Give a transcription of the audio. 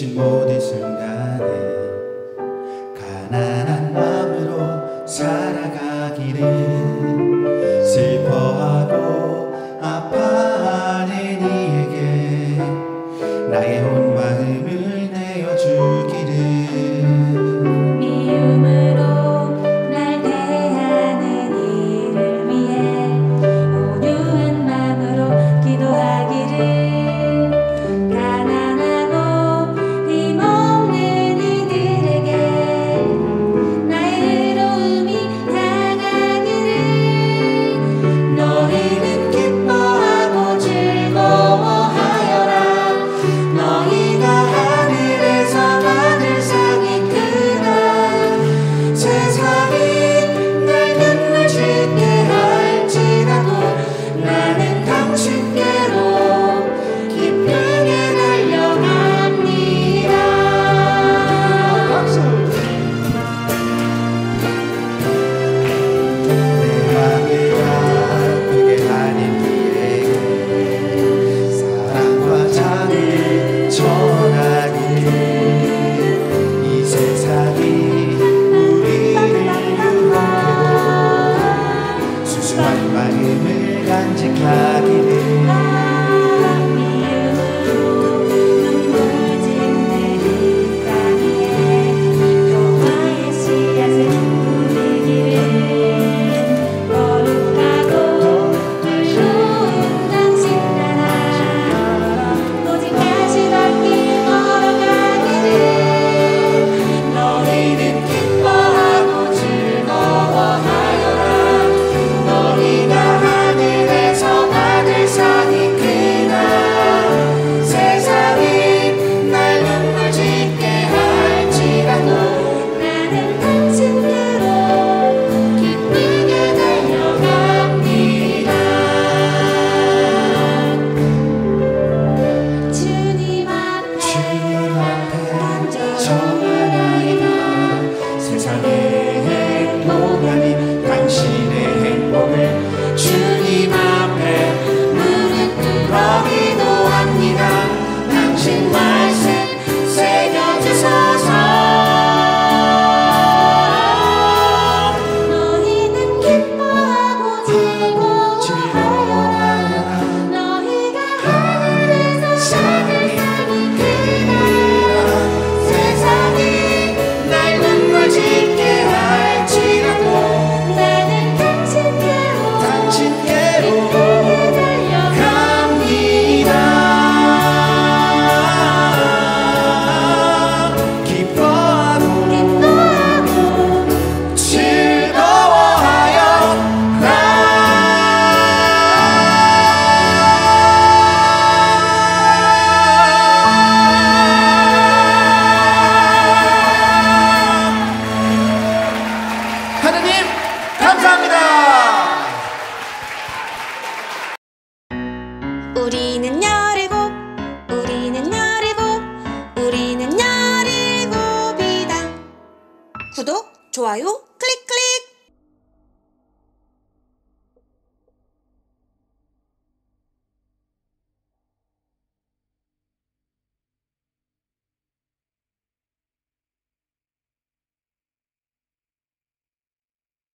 주신 모든 순간에 가난한 마음으로 살아가기를 슬퍼하고 아파하는 이에게 나의 온 package. 구독, 좋아요, 클릭!